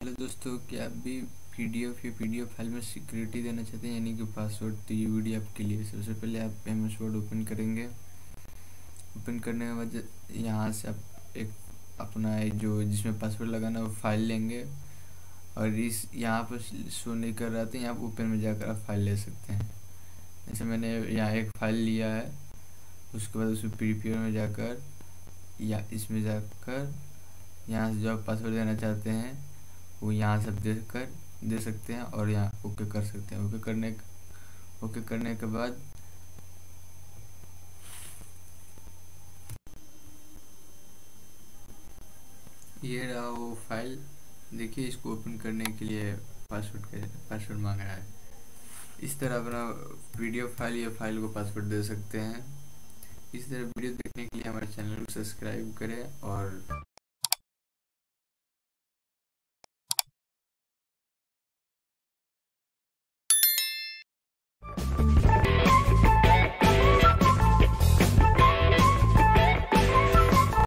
Hello दोस्तों क्या आप भी पी डी एफ़ या पी डी एफ़ फ़ाइल में सिक्योरिटी देना चाहते हैं, यानी कि पासवर्ड तो ये वीडियो आपके लिए सबसे पहले आप एम एस वर्ड ओपन करेंगे। ओपन करने के बाद यहाँ से आप एक अपना जो जिसमें पासवर्ड लगाना है, वो फ़ाइल लेंगे। और इस यहाँ पर शो नहीं कर रहा था यहाँ पर ओपन में जाकर आप फ़ाइल ले सकते हैं। जैसे मैंने यहाँ एक फ़ाइल लिया है, उसके बाद उसमें प्रीपेयर में जाकर या इसमें जाकर यहाँ से जो आप पासवर्ड देना चाहते हैं वो यहाँ से दे कर, दे सकते हैं और यहाँ ओके कर सकते हैं। ओके करने ओके करने के बाद ये रहा वो फ़ाइल। देखिए इसको ओपन करने के लिए पासवर्ड का, पासवर्ड मांग रहा है। इस तरह अपना वीडियो फ़ाइल या फ़ाइल को पासवर्ड दे सकते हैं। इस तरह वीडियो देखने के लिए हमारे चैनल को सब्सक्राइब करें और